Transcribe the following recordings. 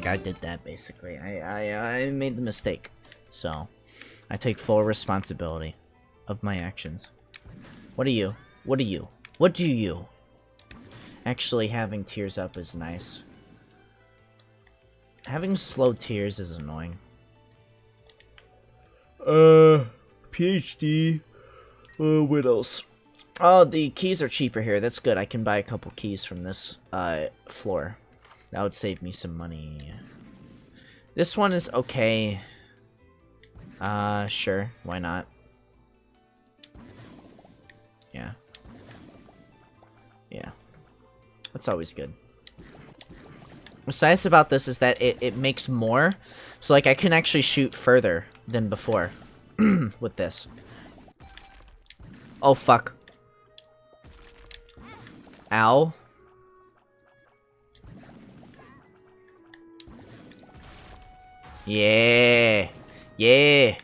Like, I did that, basically. I, I, I made the mistake. So, I take full responsibility of my actions. What are you? What are you? What do you? Actually, having tears up is nice. Having slow tears is annoying. Uh, PhD. Uh, what else? Oh, the keys are cheaper here. That's good. I can buy a couple keys from this uh, floor. That would save me some money. This one is okay. Uh, sure. Why not? Yeah. Yeah. That's always good. What's nice about this is that it, it makes more. So, like, I can actually shoot further than before with this. Oh, fuck. Ow. Yeah. Yeah.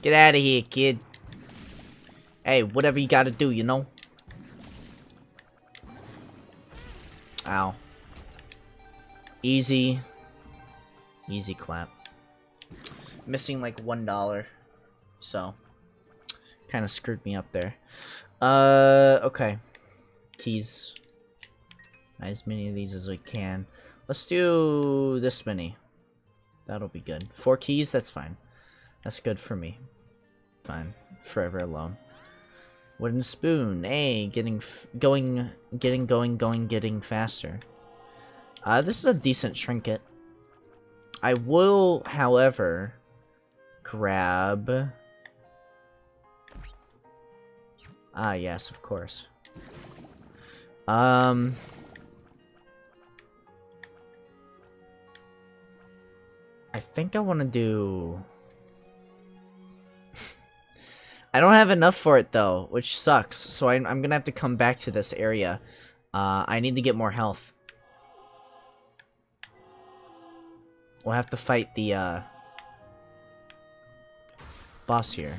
Get out of here, kid. Hey, whatever you gotta do, you know? Ow. Easy. Easy clap. Missing like one dollar. So. Kind of screwed me up there. Uh, okay. Keys. As many of these as we can. Let's do this many. That'll be good. Four keys, that's fine. That's good for me. Fine. Forever alone. Wooden spoon. Hey, getting going, getting going, going, getting faster. Uh, this is a decent trinket. I will, however, grab... Ah, yes, of course. Um... I think I want to do... I don't have enough for it, though, which sucks. So I, am gonna have to come back to this area. Uh, I need to get more health. We'll have to fight the, uh... Boss here.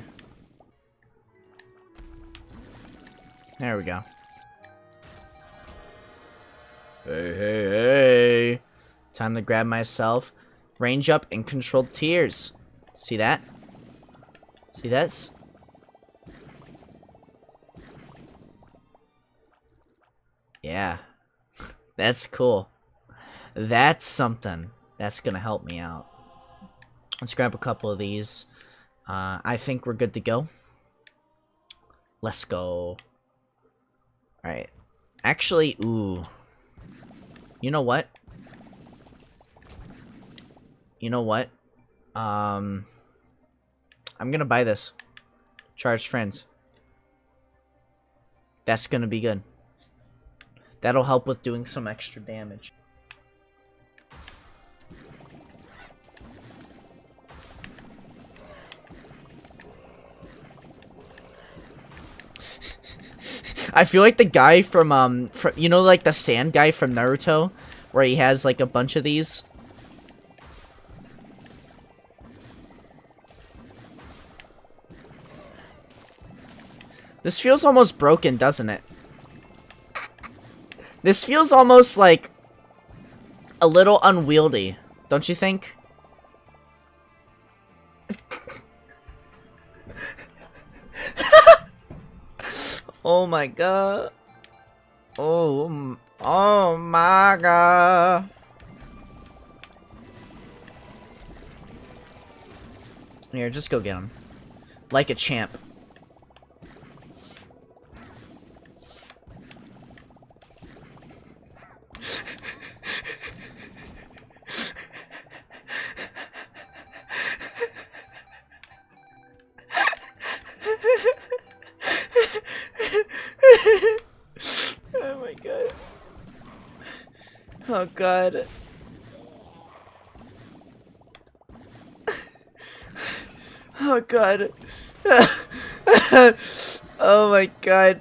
There we go. Hey, hey, hey. Time to grab myself Range up and controlled tears. See that? See this? Yeah. That's cool. That's something that's gonna help me out. Let's grab a couple of these. Uh, I think we're good to go. Let's go. Alright. Actually, ooh. You know what? You know what? Um, I'm gonna buy this. Charge friends. That's gonna be good. That'll help with doing some extra damage. I feel like the guy from, um, from, you know, like the sand guy from Naruto, where he has, like, a bunch of these? This feels almost broken, doesn't it? This feels almost like a little unwieldy, don't you think? oh my god. Oh, oh my god. Here, just go get him. Like a champ. Oh god. Oh god. oh my god.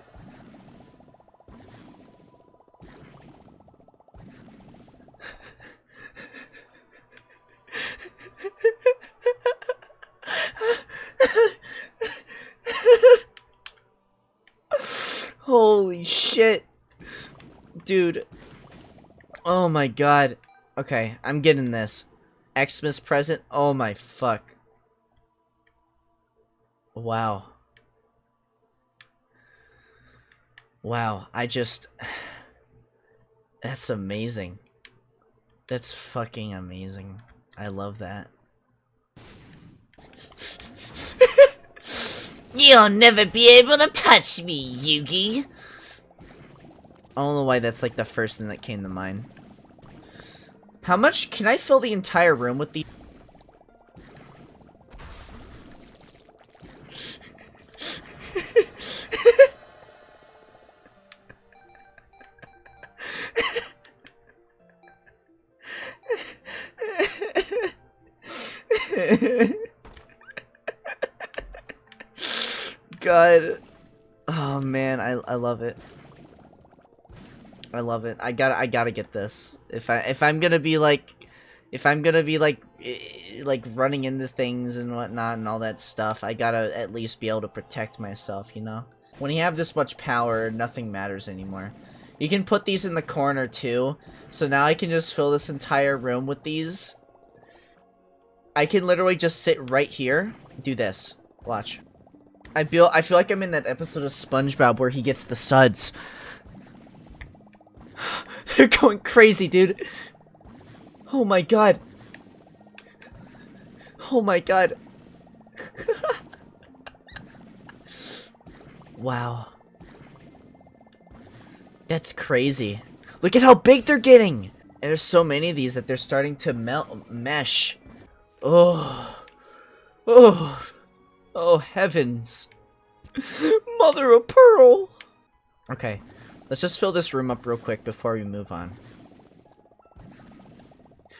Holy shit. Dude. Oh my god. Okay, I'm getting this. Xmas present. Oh my fuck. Wow. Wow, I just... That's amazing. That's fucking amazing. I love that. You'll never be able to touch me, Yugi! I don't know why that's like the first thing that came to mind. How much can I fill the entire room with the God. Oh man, I I love it. I love it. I got to I gotta get this. If I if I'm gonna be like if I'm gonna be like like running into things and whatnot and all that stuff, I gotta at least be able to protect myself, you know? When you have this much power, nothing matters anymore. You can put these in the corner too, so now I can just fill this entire room with these. I can literally just sit right here, do this. Watch. I feel I feel like I'm in that episode of SpongeBob where he gets the suds. They're going crazy, dude. Oh my god. Oh my god. wow. That's crazy. Look at how big they're getting! And there's so many of these that they're starting to melt mesh. Oh. Oh. Oh, heavens. Mother of pearl! Okay, let's just fill this room up real quick before we move on.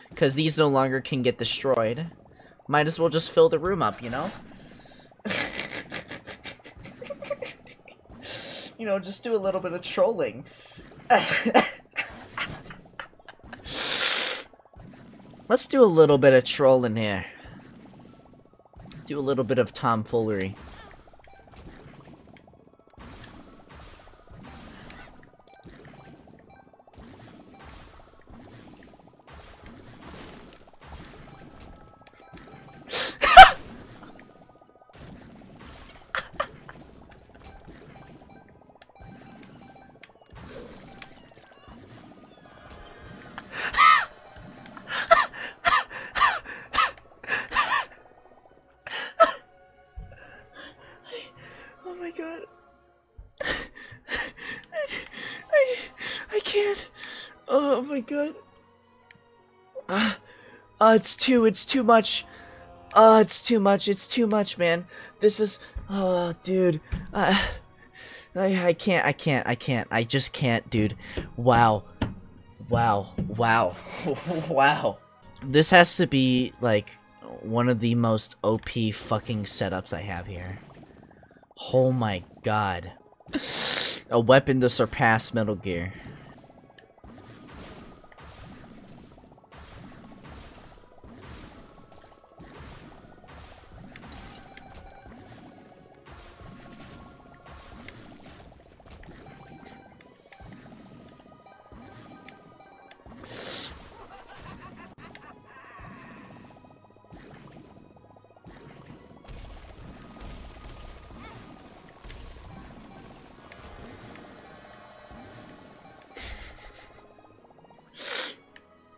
Because these no longer can get destroyed. Might as well just fill the room up, you know? you know, just do a little bit of trolling. Let's do a little bit of trolling here. Do a little bit of tomfoolery. I, I, can't. Oh my god. Uh, uh, it's too, it's too much. Uh, it's too much, it's too much, man. This is, oh, dude. Uh, I, I can't, I can't, I can't. I just can't, dude. Wow. Wow. Wow. wow. This has to be, like, one of the most OP fucking setups I have here. Oh my god. A weapon to surpass Metal Gear.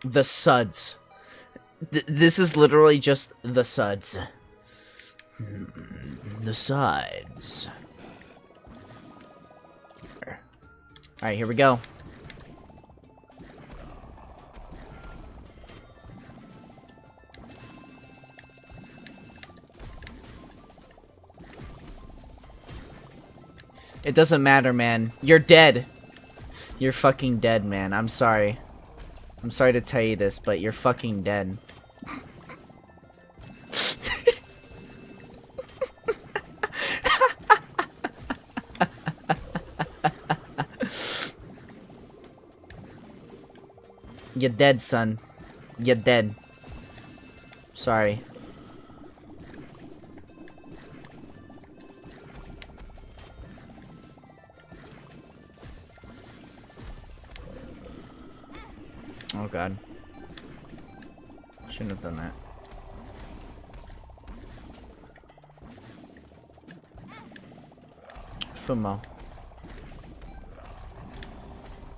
The suds. Th this is literally just the suds. The sides. Alright, here we go. It doesn't matter, man. You're dead. You're fucking dead, man. I'm sorry. I'm sorry to tell you this, but you're fucking dead. you're dead, son. You're dead. Sorry. Oh god. Shouldn't have done that. Fumo.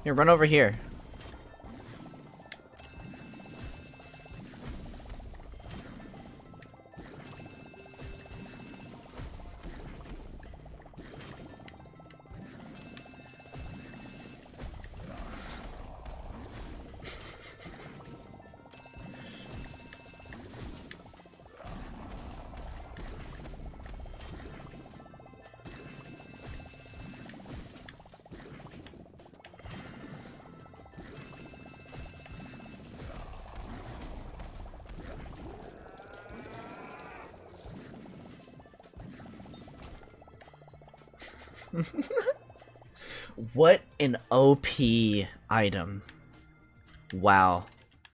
Here, run over here. what an OP item. Wow.